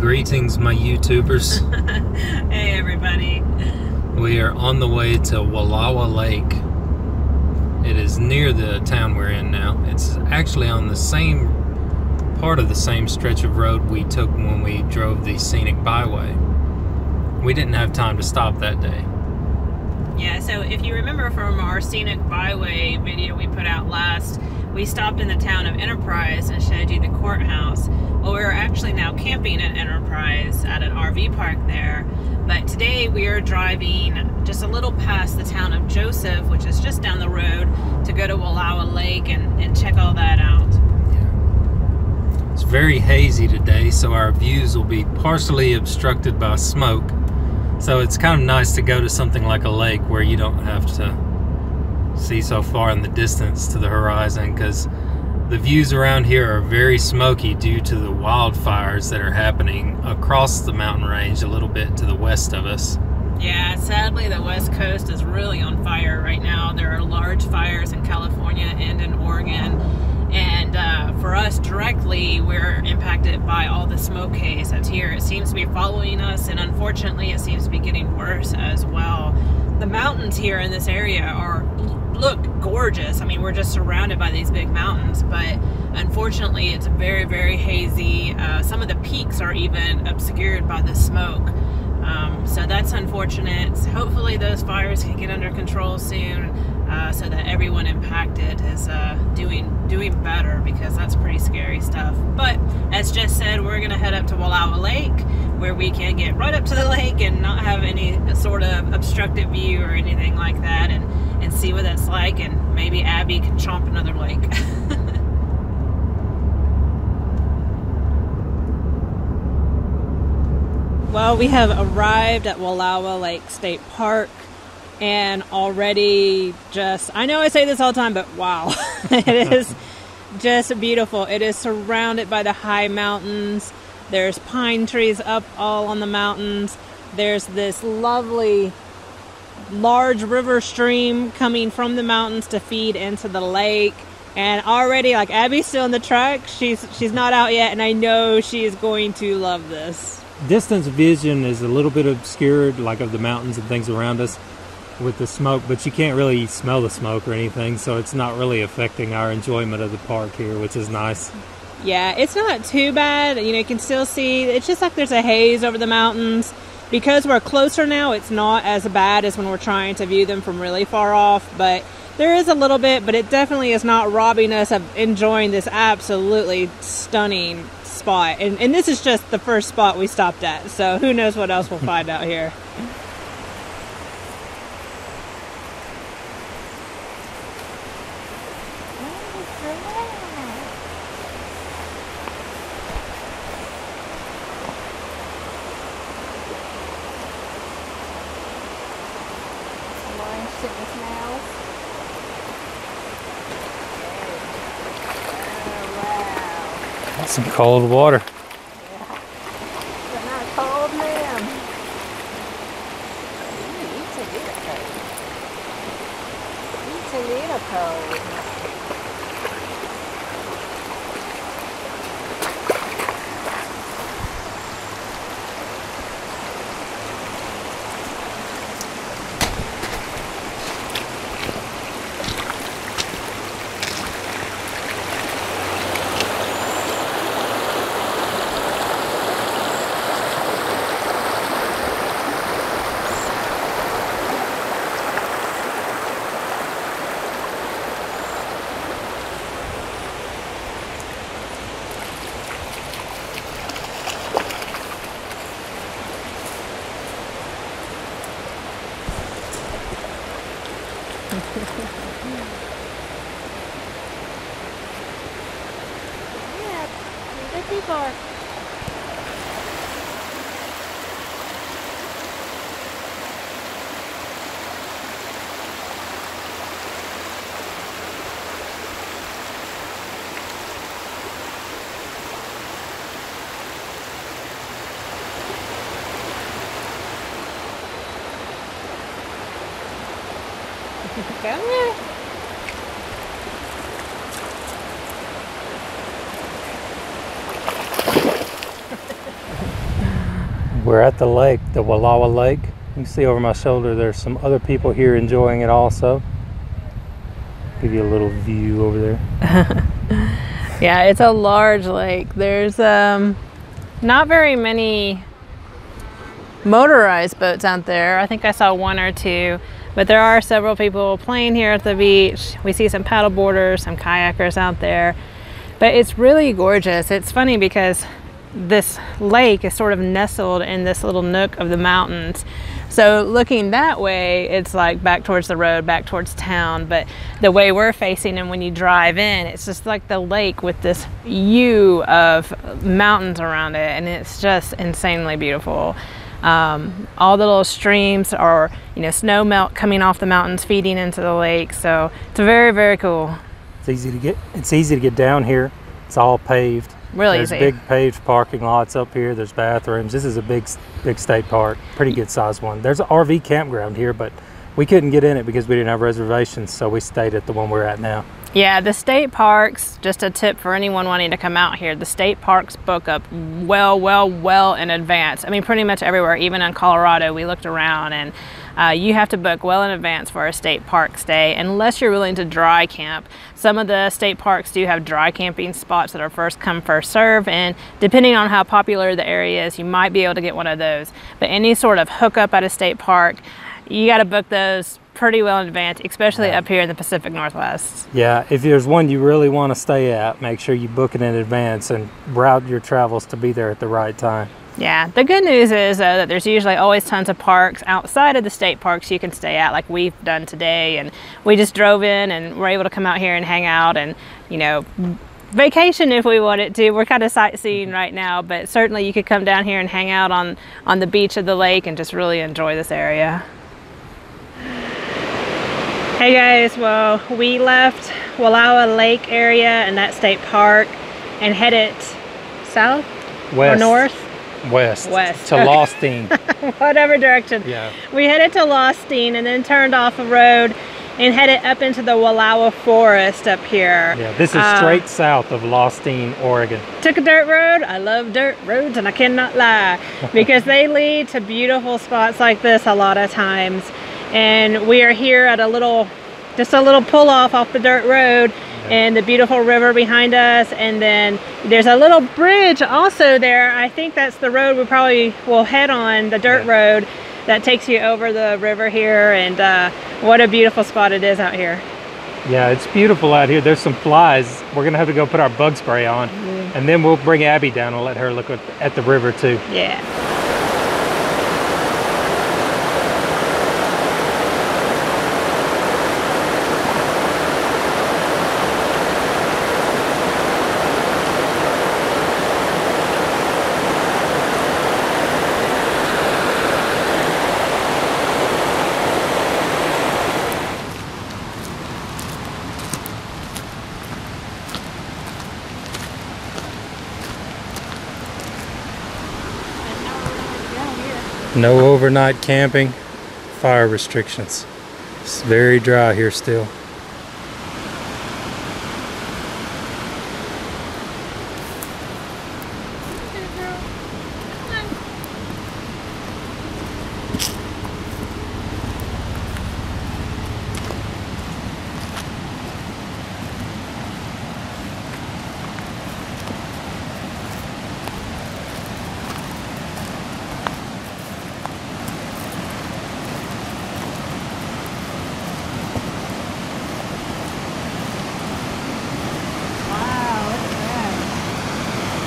Greetings, my YouTubers. hey, everybody. We are on the way to Wallowa Lake. It is near the town we're in now. It's actually on the same part of the same stretch of road we took when we drove the scenic byway. We didn't have time to stop that day. Yeah, so if you remember from our scenic byway video we put out last, we stopped in the town of Enterprise and showed you the courthouse. Well, actually now camping at Enterprise at an RV park there. But today we are driving just a little past the town of Joseph, which is just down the road, to go to Wallowa Lake and, and check all that out. It's very hazy today, so our views will be partially obstructed by smoke. So it's kind of nice to go to something like a lake where you don't have to see so far in the distance to the horizon because the views around here are very smoky due to the wildfires that are happening across the mountain range a little bit to the west of us. Yeah, sadly, the West Coast is really on fire right now. There are large fires in California and in Oregon. And uh, for us directly, we're impacted by all the smoke haze that's here. It seems to be following us, and unfortunately, it seems to be getting worse as well. The mountains here in this area are look gorgeous. I mean, we're just surrounded by these big mountains, but unfortunately, it's very, very hazy. Uh, some of the peaks are even obscured by the smoke. Um, so that's unfortunate. Hopefully, those fires can get under control soon, uh, so that everyone impacted is uh, doing doing better because that's pretty scary stuff. But as Jess said, we're gonna head up to Wallowa Lake, where we can get right up to the lake and not have any sort of obstructed view or anything like that, and and see what that's like, and maybe Abby can chomp another lake. well, we have arrived at Wallowa Lake State Park and already just I know I say this all the time, but wow, it is just beautiful. It is surrounded by the high mountains. There's pine trees up all on the mountains. There's this lovely large river stream coming from the mountains to feed into the lake. And already, like Abby's still in the truck. She's she's not out yet, and I know she is going to love this. Distance vision is a little bit obscured, like of the mountains and things around us, with the smoke. But you can't really smell the smoke or anything, so it's not really affecting our enjoyment of the park here, which is nice. Yeah, it's not too bad. You know, you can still see. It's just like there's a haze over the mountains because we're closer now, it's not as bad as when we're trying to view them from really far off, but there is a little bit, but it definitely is not robbing us of enjoying this absolutely stunning spot. And, and this is just the first spot we stopped at, so who knows what else we'll find out here. Some cold water. People. Come here. We're at the lake, the Wallowa Lake. You can see over my shoulder there's some other people here enjoying it also. Give you a little view over there. Yeah, it's a large lake. There's um, not very many motorized boats out there. I think I saw one or two, but there are several people playing here at the beach. We see some paddle boarders, some kayakers out there, but it's really gorgeous. It's funny because this lake is sort of nestled in this little nook of the mountains. So looking that way, it's like back towards the road, back towards town. But the way we're facing and when you drive in, it's just like the lake with this U of mountains around it. And it's just insanely beautiful. Um, all the little streams are, you know, snow melt coming off the mountains, feeding into the lake. So it's very, very cool. It's easy to get. It's easy to get down here. It's all paved. Really There's easy. big paved parking lots up here. There's bathrooms. This is a big, big state park. Pretty good sized one. There's an RV campground here, but we couldn't get in it because we didn't have reservations, so we stayed at the one we're at now. Yeah, the state parks, just a tip for anyone wanting to come out here, the state parks book up well, well, well in advance. I mean, pretty much everywhere, even in Colorado, we looked around and uh, you have to book well in advance for a state park stay unless you're willing to dry camp. Some of the state parks do have dry camping spots that are first come, first serve, and depending on how popular the area is, you might be able to get one of those. But any sort of hookup at a state park, you got to book those pretty well in advance, especially Yeah. up here in the Pacific Northwest. Yeah, if there's one you really want to stay at, make sure you book it in advance and route your travels to be there at the right time. Yeah, the good news is though that there's usually always tons of parks outside of the state parks you can stay at, like we've done today. And we just drove in and we're able to come out here and hang out and, you know, vacation if we wanted to. We're kind of sightseeing mm-hmm. right now, but certainly you could come down here and hang out on on the beach of the lake and just really enjoy this area. Hey guys, well, we left Wallowa Lake area and that state park and headed south or north, West. West. To Lostine. whatever direction. yeah. We headed to Lostine and then turned off a road and headed up into the Wallowa Forest up here. Yeah. This is Uh, straight south of Lostine, Oregon. Took a dirt road. I love dirt roads and I cannot lie because they lead to beautiful spots like this a lot of times. And we are here at a little, just a little pull off off the dirt road and the beautiful river behind us. And then there's a little bridge also there. I think that's the road we probably will head on, the dirt Yeah. road that takes you over the river here. And uh, what a beautiful spot it is out here. Yeah, it's beautiful out here. There's some flies. We're gonna have to go put our bug spray on, and then we'll bring Abby down and let her look at the river too. Yeah. No overnight camping, fire restrictions. It's very dry here still. Wow, look at that.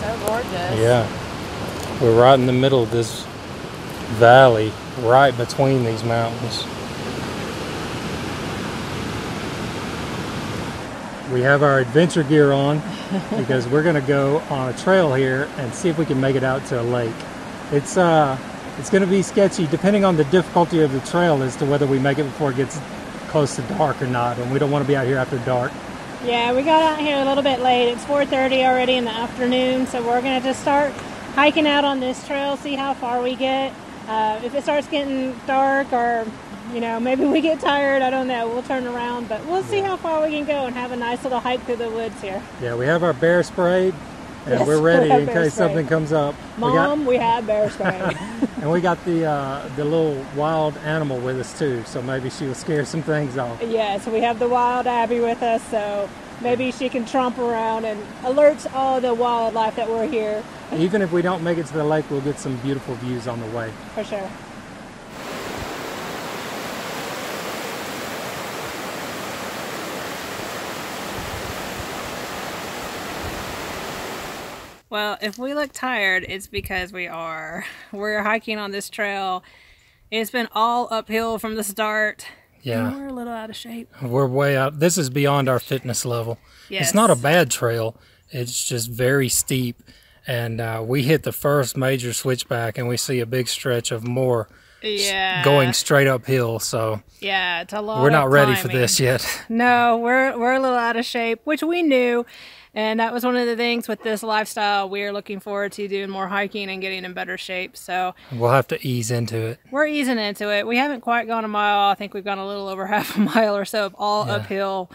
So gorgeous. Yeah. We're right in the middle of this valley, right between these mountains. We have our adventure gear on because we're going to go on a trail here and see if we can make it out to a lake. It's uh, it's going to be sketchy depending on the difficulty of the trail as to whether we make it before it gets close to dark or not, and we don't want to be out here after dark. Yeah, we got out here a little bit late. It's 4:30 already in the afternoon, so we're gonna just start hiking out on this trail, see how far we get. Uh, if it starts getting dark or you know maybe we get tired, I don't know. We'll turn around, but we'll see how far we can go and have a nice little hike through the woods here. Yeah, we have our bear sprayed, and Yes, we're ready in case spray. something comes up. We got- Mom, we, have bear spray. and we got the uh, the little wild animal with us too, so maybe she will scare some things off. yes, we have the wild Abby with us, so maybe she can tromp around and alert all the wildlife that we're here Even if we don't make it to the lake, we'll get some beautiful views on the way. for sure. Well, if we look tired, it's because we are. We're hiking on this trail. It's been all uphill from the start. And Yeah, we're a little out of shape. we're way out. This is beyond our fitness level. Yes. It's not a bad trail. It's just very steep, and uh, we hit the first major switchback, and we see a big stretch of more Yeah. going straight uphill. So Yeah, it's a lot. we're not ready for this yet. No, we're we're a little out of shape, which we knew, and that was one of the things with this lifestyle. We're looking forward to doing more hiking and getting in better shape. So we'll have to ease into it. we're easing into it. We haven't quite gone a mile. I think we've gone a little over half a mile or so of all Yeah. uphill,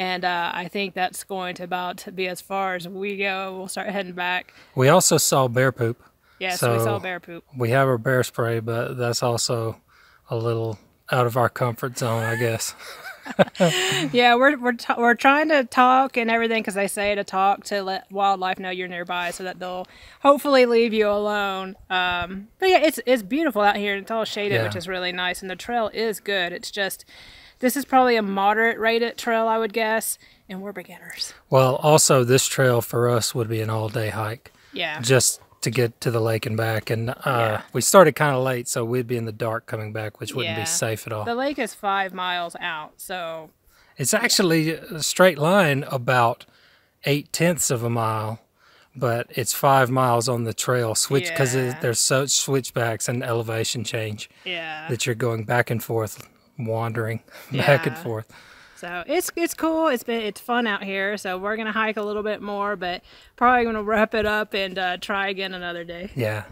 and uh, I think that's going to about be as far as we go. We'll start heading back. We also saw bear poop. Yes, we saw bear poop. We have our bear spray, but that's also a little out of our comfort zone, I guess. Yeah, we're we're we're trying to talk and everything because they say to talk to let wildlife know you're nearby so that they'll hopefully leave you alone. Um, but yeah, it's it's beautiful out here. and It's all shaded, Yeah. which is really nice, and the trail is good. It's just this is probably a moderate rated trail, I would guess, and we're beginners. Well, also, this trail for us would be an all day hike Yeah, just to get to the lake and back. And uh, Yeah. we started kind of late, so we'd be in the dark coming back, which wouldn't Yeah. be safe at all. the lake is five miles out, so It's actually a straight line about eight tenths of a mile, but it's five miles on the trail switch because Yeah. there's such switchbacks and elevation change yeah. that you're going back and forth, wandering back and forth. So it's it's cool. It's been it's fun out here. So we're gonna hike a little bit more, but probably gonna wrap it up and uh, try again another day. Yeah.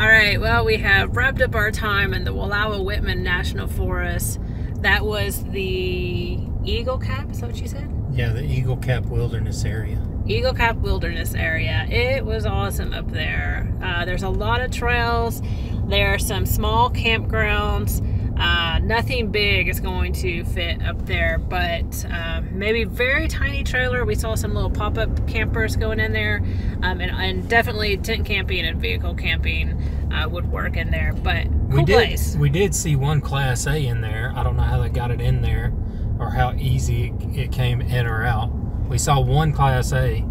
All right. Well, we have wrapped up our time in the Wallowa Whitman National Forest. That was the Eagle Cap. Is that what you said? Yeah, the Eagle Cap Wilderness area. Eagle Cap Wilderness area. It was awesome up there. Uh, there's a lot of trails. There are some small campgrounds. Uh, nothing big is going to fit up there, but um, maybe very tiny trailer. We saw some little pop-up campers going in there, um, and, and definitely tent camping and vehicle camping uh, would work in there. But cool we did place. we did see one class A in there. I don't know how they got it in there or how easy it, it came in or out. We saw one class A.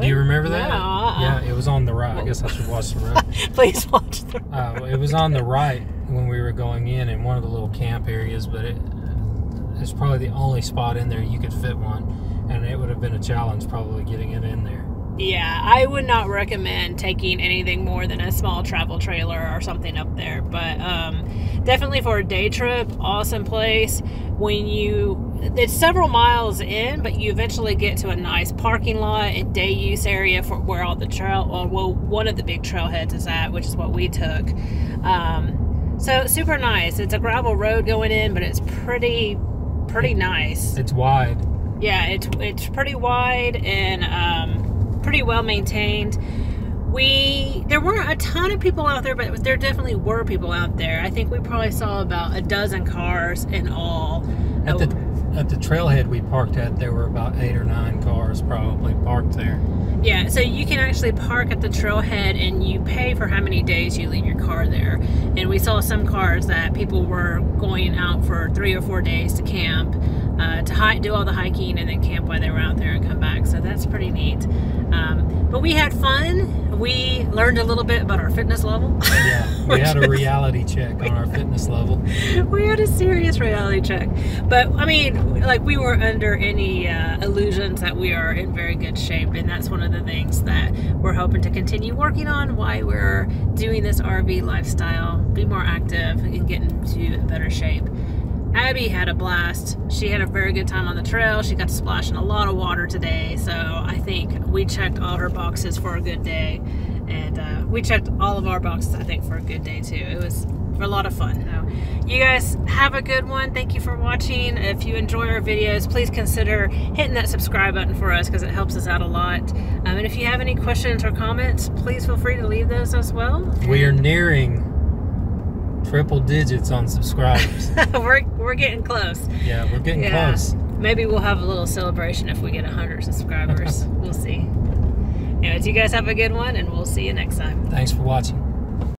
Do you remember that? No, uh-uh. Yeah, it was on the right. I guess I should watch the road. Please watch the. uh, it was on the right were going in in one of the little camp areas, but it it's probably the only spot in there you could fit one, and it would have been a challenge probably getting it in there. Yeah, I would not recommend taking anything more than a small travel trailer or something up there. But um, definitely for a day trip, awesome place. When you, it's several miles in, but you eventually get to a nice parking lot and day use area for where all the trail, well, one of the big trailheads is at, which is what we took. Um, so super nice. It's a gravel road going in, but it's pretty, pretty nice. It's wide. Yeah, it's it's pretty wide and um, pretty well maintained. We there weren't a ton of people out there, but there definitely were people out there. I think we probably saw about a dozen cars in all. At the at the trailhead we parked at, there were about eight or nine cars probably parked there. Yeah, so you can actually park at the trailhead and you pay for how many days you leave your car there. And we saw some cars that people were going out for three or four days to camp, uh, to hike, do all the hiking, and then camp while they were out there and come back. So that's pretty neat. Um, but we had fun. We learned a little bit about our fitness level. Yeah, we had a reality check on our fitness level. we had a serious reality check. But I mean, like we were under any uh, illusions that we are in very good shape, and that's one of the things that we're hoping to continue working on. Why we're doing this RV lifestyle, be more active, and get into better shape. Abby had a blast. She had a very good time on the trail. She got to splash in a lot of water today, so I think we checked all her boxes for a good day, and uh, we checked all of our boxes, I think, for a good day too. It was a lot of fun. So, you guys have a good one. Thank you for watching. If you enjoy our videos, please consider hitting that subscribe button for us because it helps us out a lot. Um, and if you have any questions or comments, please feel free to leave those as well. We are nearing triple digits on subscribers. we're, we're getting close. Yeah, we're getting yeah. close. Maybe we'll have a little celebration if we get 100 subscribers. we'll see. Anyways, you guys have a good one, and we'll see you next time. Thanks for watching.